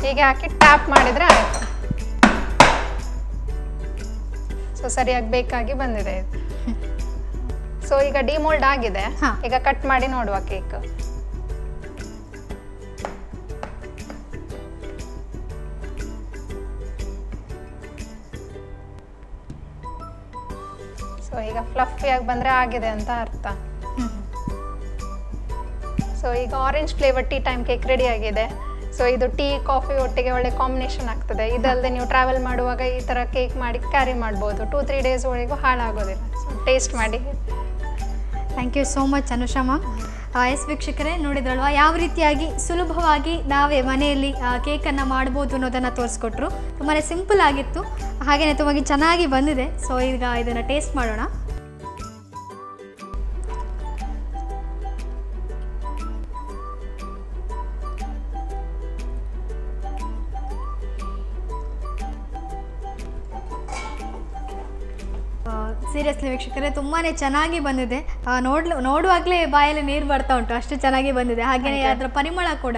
ಹೀಗೆ ಹಾಕಿ ಟ್ಯಾಪ್ ಮಾಡಿದರೆ ಆಯ್ತು. ಸೊ ಸರಿಯಾಗಿ ಬೇಕಾಗಿ ಬಂದಿದೆ ಇದು. ಸೊ ಈಗ ಡಿಮೋಲ್ಡ್ ಆಗಿದೆ. ಈಗ ಕಟ್ ಮಾಡಿ ನೋಡುವ ಕೇಕ್ ಸೊ ಈಗ ಫ್ಲಫಿಯಾಗಿ ಬಂದರೆ ಆಗಿದೆ ಅಂತ ಅರ್ಥ. ಸೊ ಈಗ orange flavour tea time cake ready ಆಗಿದೆ. ಸೊ ಇದು ಟೀ ಕಾಫಿ ಒಟ್ಟಿಗೆ ಒಳ್ಳೆ ಕಾಂಬಿನೇಷನ್ ಆಗ್ತದೆ. ಇದಲ್ಲದೆ ನೀವು ಟ್ರಾವೆಲ್ ಮಾಡುವಾಗ ಈ ಥರ ಕೇಕ್ ಮಾಡಿ ಕ್ಯಾರಿ ಮಾಡ್ಬೋದು. ಟೂ ತ್ರೀ ಡೇಸ್ ಒಳಗೂ ಹಾಳಾಗೋದಿಲ್ಲ. ಸೊ ಟೇಸ್ಟ್ ಮಾಡಿ. Thank you so much Anusha yes ವೀಕ್ಷಕರೇ, ನೋಡಿದ್ರಲ್ವಾ? ಯಾವ ರೀತಿಯಾಗಿ ಸುಲಭವಾಗಿ ನಾವೇ ಮನೆಯಲ್ಲಿ ಕೇಕನ್ನು ಮಾಡ್ಬೋದು ಅನ್ನೋದನ್ನು ತೋರಿಸ್ಕೊಟ್ರು. ತುಂಬಾ ಸಿಂಪಲ್ ಆಗಿತ್ತು. ಹಾಗೆಯೇ ತುಂಬ ಚೆನ್ನಾಗಿ ಬಂದಿದೆ. ಸೊ ಈಗ ಇದನ್ನು ಟೇಸ್ಟ್ ಮಾಡೋಣ. ಸೀರಿಯಸ್ಲಿ ವೀಕ್ಷಕರೇ ತುಂಬಾ ಚೆನ್ನಾಗಿ ಬಂದಿದೆ. ನೋಡ್ಲು ನೋಡುವಾಗಲೇ ಬಾಯಲ್ಲಿ ನೀರು ಬರ್ತಾ ಉಂಟು ಅಷ್ಟು ಚೆನ್ನಾಗಿ ಬಂದಿದೆ. ಹಾಗೆಯೇ ಅದರ ಪರಿಮಳ ಕೂಡ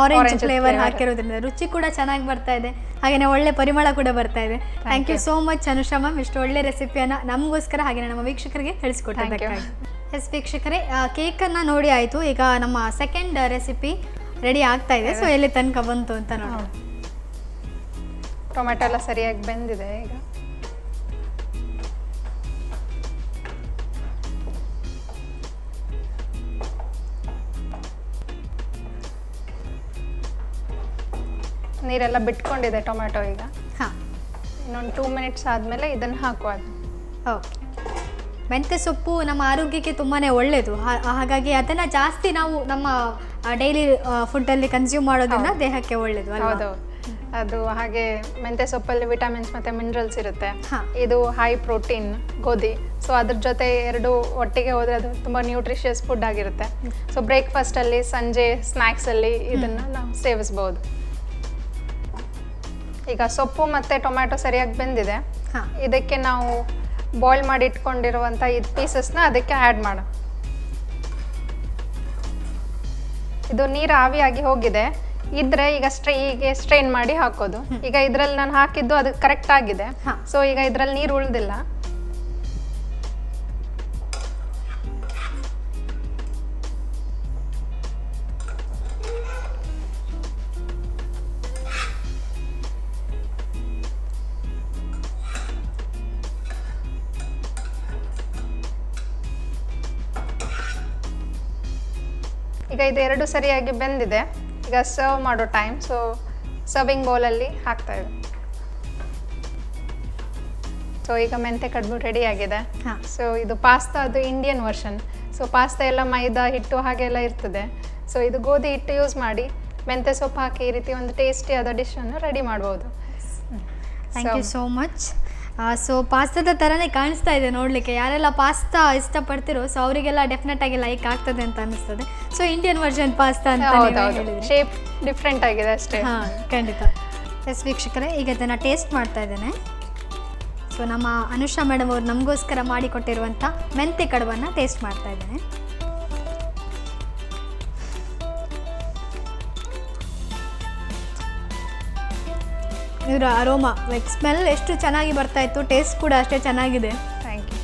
ಆರೆಂಜ್ ಫ್ಲೇವರ್. ಹಾಕಿರೋದ್ರಿಂದ ರುಚಿ ಕೂಡ ಚೆನ್ನಾಗಿ ಬರ್ತಾ ಇದೆ. ಹಾಗೆಯೇ ಒಳ್ಳೆ ಪರಿಮಳ ಕೂಡ ಬರ್ತಾ ಇದೆ. Thank you so much Anusha ma'am ಇಷ್ಟು ಒಳ್ಳೆ ರೆಸಿಪಿಯನ್ನ ನಮಗೋಸ್ಕರ ಹಾಗೆಯೇ ನಮ್ಮ ವೀಕ್ಷಕರಿಗೆ ತಿಳಿಸ್ಕೊಟ್ಟಿದ್ದಕ್ಕಾಗಿ. ಎಸ್ ವೀಕ್ಷಕರೇ ಕೇಕ್ ಅನ್ನ ನೋಡಿ ಆಯ್ತು. ಈಗ ನಮ್ಮ ಸೆಕೆಂಡ್ ರೆಸಿಪಿ ರೆಡಿ ಆಗ್ತಾ ಇದೆ. ಸೊ ಎಲ್ಲಿ ತನಕ ಬಂತು ಅಂತ ನೋಡೋಣ. ಟೊಮೆಟೊ ಎಲ್ಲ ಸರಿಯಾಗಿ ಬೆಂದಿದೆ ಈಗ. ನೀರೆಲ್ಲ ಬಿಟ್ಕೊಂಡಿದೆ ಟೊಮೆಟೊ ಈಗ. ಹಾಂ. ಇನ್ನೊಂದು ಟೂ ಮಿನಿಟ್ಸ್ ಆದಮೇಲೆ ಇದನ್ನು ಹಾಕುವ ಓಕೆ. ಮೆಂತ್ಯ ಸೊಪ್ಪು ನಮ್ಮ ಆರೋಗ್ಯಕ್ಕೆ ತುಂಬಾ ಒಳ್ಳೆಯದು ಹಾಗಾಗಿ ಅದನ್ನು ಜಾಸ್ತಿ ನಾವು ನಮ್ಮ ಡೈಲಿ ಫುಡ್ಡಲ್ಲಿ ಕನ್ಸ್ಯೂಮ್ ಮಾಡೋದನ್ನು ದೇಹಕ್ಕೆ ಒಳ್ಳೆಯದು ಹೌದು. ಅದು ಹಾಗೆ ಮೆಂತ್ಯ ಸೊಪ್ಪಲ್ಲಿ ವಿಟಮಿನ್ಸ್ ಮತ್ತು ಮಿನರಲ್ಸ್ ಇರುತ್ತೆ. ಹಾ. ಇದು ಹೈ ಪ್ರೋಟೀನ್ ಗೋಧಿ. ಸೊ ಅದ್ರ ಜೊತೆ ಎರಡು ಒಟ್ಟಿಗೆ ಹೋದರೆ ಅದು ತುಂಬ ನ್ಯೂಟ್ರಿಷಿಯಸ್ ಫುಡ್ ಆಗಿರುತ್ತೆ. ಸೊ ಬ್ರೇಕ್ಫಾಸ್ಟಲ್ಲಿ ಸಂಜೆ ಸ್ನ್ಯಾಕ್ಸಲ್ಲಿ ಇದನ್ನು ನಾವು ಸೇವಿಸ್ಬೋದು. ಈಗ ಸೊಪ್ಪು ಮತ್ತು ಟೊಮ್ಯಾಟೊ ಸರಿಯಾಗಿ ಬೆಂದಿದೆ. ಇದಕ್ಕೆ ನಾವು ಬಾಯ್ಲ್ ಮಾಡಿ ಇಟ್ಕೊಂಡಿರುವಂಥ ಇದು ಪೀಸಸ್ನ ಅದಕ್ಕೆ ಆ್ಯಡ್ ಮಾಡ. ಇದು ನೀರು ಆವಿಯಾಗಿ ಹೋಗಿದೆ. ಇದ್ರೆ ಈಗ ಸ್ಟ್ರೈ ಹೀಗೆ ಸ್ಟ್ರೈನ್ ಮಾಡಿ ಹಾಕೋದು. ಈಗ ಇದ್ರಲ್ಲಿ ನಾನು ಹಾಕಿದ್ದು ಅದು ಕರೆಕ್ಟ್ ಆಗಿದೆ. ಸೊ ಈಗ ಇದ್ರಲ್ಲಿ ನೀರು ಉಳ್ದಿಲ್ಲ. ಇದು ಎರಡು ಸರಿಯಾಗಿ ಬೆಂದಿದೆ. ಈಗ ಸರ್ವ್ ಮಾಡೋ ಟೈಮ್ ಸೊ ಸರ್ವಿಂಗ್ ಬೌಲಲ್ಲಿ ಹಾಕ್ತಾ ಇದೆ ಸೊ ಈಗ ಮೆಂತೆ ಕಡ್ಬು ರೆಡಿ ಆಗಿದೆ. ಹಾಂ. ಸೊ ಇದು ಪಾಸ್ತಾ ಅದು ಇಂಡಿಯನ್ ವರ್ಷನ್ ಸೊ ಪಾಸ್ತಾ ಎಲ್ಲ ಮೈದಾ ಹಿಟ್ಟು ಹಾಗೆಲ್ಲ ಇರ್ತದೆ. ಸೊ ಇದು ಗೋಧಿ ಹಿಟ್ಟು ಯೂಸ್ ಮಾಡಿ ಮೆಂತೆ ಸೊಪ್ಪು ಹಾಕಿ ಈ ರೀತಿ ಒಂದು ಟೇಸ್ಟಿಯಾದ ಡಿಶನ್ನು ರೆಡಿ ಮಾಡ್ಬೋದು. Thank you so much so ಪಾಸ್ತಾದ ಥರನೇ ಕಾಣಿಸ್ತಾ ಇದೆ ನೋಡಲಿಕ್ಕೆ. ಯಾರೆಲ್ಲ ಪಾಸ್ತಾ ಇಷ್ಟಪಡ್ತಿರೋ ಸೊ ಅವರಿಗೆಲ್ಲ ಡೆಫಿನೆಟ್ ಆಗಿ ಲೈಕ್ ಆಗ್ತದೆ ಅಂತ ಅನಿಸ್ತದೆ ಸೊ ಇಂಡಿಯನ್ ವರ್ಷನ್ ಪಾಸ್ತಾ ಅಂತ ಶೇಪ್ ಡಿಫ್ರೆಂಟ್ ಆಗಿದೆ ಅಷ್ಟೇ. ಹಾಂ ಖಂಡಿತ. ಎಸ್ ವೀಕ್ಷಕರೇ ಈಗ ಅದನ್ನು ಟೇಸ್ಟ್ ಮಾಡ್ತಾ ಇದ್ದೇನೆ. ಸೊ ನಮ್ಮ ಅನುಷಾ ಮೇಡಮ್ ಅವರು ನಮಗೋಸ್ಕರ ಮಾಡಿಕೊಟ್ಟಿರುವಂಥ ಮೆಂತೆ ಕಡುಬನ್ನು ಟೇಸ್ಟ್ ಮಾಡ್ತಾ ಇದ್ದೇನೆ. ಇದರ ಅರೋಮಾ ಲೈಕ್ ಸ್ಮೆಲ್ ಎಷ್ಟು ಚೆನ್ನಾಗಿ ಬರ್ತಾ ಇತ್ತು ಟೇಸ್ಟ್ ಕೂಡ ಅಷ್ಟೇ ಚೆನ್ನಾಗಿದೆ. ಥ್ಯಾಂಕ್ ಯು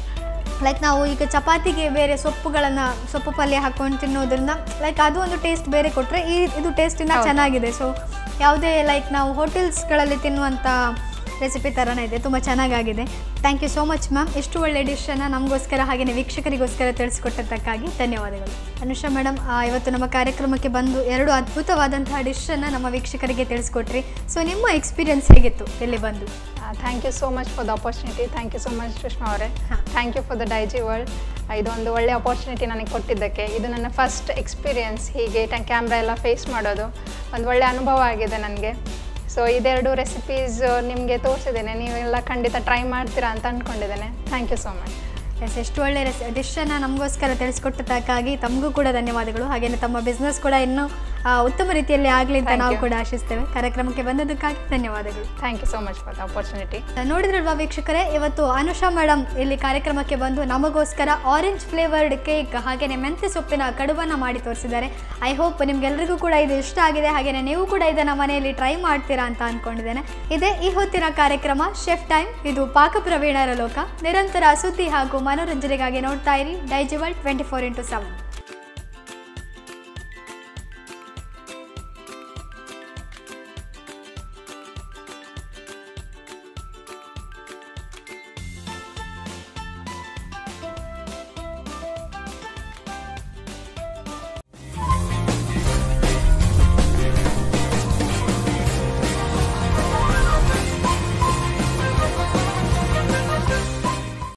ಲೈಕ್ ನಾವು ಈಗ ಚಪಾತಿಗೆ ಬೇರೆ ಸೊಪ್ಪುಗಳನ್ನು ಸೊಪ್ಪು ಪಲ್ಯ ಹಾಕ್ಕೊಂಡು ತಿನ್ನೋದ್ರಿಂದ ಲೈಕ್ ಅದು ಒಂದು ಟೇಸ್ಟ್ ಬೇರೆ ಕೊಟ್ಟರೆ ಈ ಇದು ಟೇಸ್ಟ್ ಇನ್ನೂ ಚೆನ್ನಾಗಿದೆ. ಸೊ ಯಾವುದೇ ಲೈಕ್ ನಾವು ಹೋಟೆಲ್ಸ್ಗಳಲ್ಲಿ ತಿನ್ನುವಂಥ ರೆಸಿಪಿ ಥರನೇ ಇದೆ. ತುಂಬ ಚೆನ್ನಾಗಾಗಿದೆ. Thank you so much ma'am ಇಷ್ಟು ಒಳ್ಳೆ ಡಿಶನ್ನು ನಮಗೋಸ್ಕರ ಹಾಗೆಯೇ ವೀಕ್ಷಕರಿಗೋಸ್ಕರ ತಿಳಿಸ್ಕೊಟ್ಟದ್ದಕ್ಕಾಗಿ ಧನ್ಯವಾದಗಳು. ಅನುಷಾ ಮೇಡಮ್ ಇವತ್ತು ನಮ್ಮ ಕಾರ್ಯಕ್ರಮಕ್ಕೆ ಬಂದು ಎರಡು ಅದ್ಭುತವಾದಂತಹ ಡಿಶನ್ನು ನಮ್ಮ ವೀಕ್ಷಕರಿಗೆ ತಿಳಿಸ್ಕೊಟ್ರಿ. ಸೊ ನಿಮ್ಮ ಎಕ್ಸ್ಪೀರಿಯನ್ಸ್ ಹೇಗಿತ್ತು? ಇಲ್ಲಿ ಬಂದು? Thank you so much for the opportunity thank you so much Sushma ಅವರೇ. ಹಾ. Thank you for the Daijiworld ಇದೊಂದು ಒಳ್ಳೆ ಅಪರ್ಚುನಿಟಿ ನನಗೆ ಕೊಟ್ಟಿದ್ದಕ್ಕೆ. ಇದು ನನ್ನ ಫಸ್ಟ್ ಎಕ್ಸ್ಪೀರಿಯನ್ಸ್ ಹೀಗೆ ಕ್ಯಾಮ್ರಾ ಎಲ್ಲ ಫೇಸ್ ಮಾಡೋದು. ಒಂದು ಒಳ್ಳೆ ಅನುಭವ ಆಗಿದೆ ನನಗೆ. ಸೊ ಇದೆರಡು ರೆಸಿಪೀಸ್ ನಿಮಗೆ ತೋರಿಸಿದ್ದೇನೆ. ನೀವೆಲ್ಲ ಖಂಡಿತ ಟ್ರೈ ಮಾಡ್ತೀರಾ ಅಂತ ಅಂದ್ಕೊಂಡಿದ್ದೇನೆ thank you so much yes ಎಷ್ಟು ಒಳ್ಳೆಯ ರೆಸ್ ಡಿಶನ್ನು ನಮಗೋಸ್ಕರ ತಿಳಿಸ್ಕೊಟ್ಟದಕ್ಕಾಗಿ ತಮಗೂ ಕೂಡ ಧನ್ಯವಾದಗಳು. ಹಾಗೆಯೇ ತಮ್ಮ ಬಿಸ್ನೆಸ್ ಕೂಡ ಇನ್ನೂ ಉತ್ತಮ ರೀತಿಯಲ್ಲಿ ಆಗಲಿ ಅಂತ ನಾವು ಕೂಡ ಆಶಿಸ್ತೇವೆ. ಕಾರ್ಯಕ್ರಮಕ್ಕೆ ಬಂದದಕ್ಕಾಗಿ ಧನ್ಯವಾದಗಳು. Thank you so much for the opportunity ನೋಡಿದ್ರಲ್ವಾ ವೀಕ್ಷಕರೇ ಇವತ್ತು ಅನುಷಾ ಮೇಡಮ್ ಇಲ್ಲಿ ಕಾರ್ಯಕ್ರಮಕ್ಕೆ ಬಂದು ನಮಗೋಸ್ಕರ ಆರೆಂಜ್ ಫ್ಲೇವರ್ಡ್ ಕೇಕ್ ಹಾಗೆಯೇ ಮೆಂತ್ಯ ಸೊಪ್ಪಿನ ಕಡುಬನ್ನು ಮಾಡಿ ತೋರಿಸಿದ್ದಾರೆ. ಐ ಹೋಪ್ ನಿಮಗೆಲ್ಲರಿಗೂ ಕೂಡ ಇದು ಇಷ್ಟ ಆಗಿದೆ. ಹಾಗೆಯೇ ನೀವು ಕೂಡ ಇದನ್ನು ಮನೆಯಲ್ಲಿ ಟ್ರೈ ಮಾಡ್ತೀರಾ ಅಂತ ಅಂದ್ಕೊಂಡಿದ್ದೇನೆ ಇದೇ ಈ ಹೊತ್ತಿನ ಕಾರ್ಯಕ್ರಮ ಶೆಫ್ ಟೈಮ್ ಇದು ಪಾಕಪ್ರವೀಣರ ಲೋಕ. ನಿರಂತರ ಸುದ್ದಿ ಹಾಗೂ ಮನೋರಂಜನೆಗಾಗಿ ನೋಡ್ತಾ ಇರಿ. Daijiworld twenty four into seven.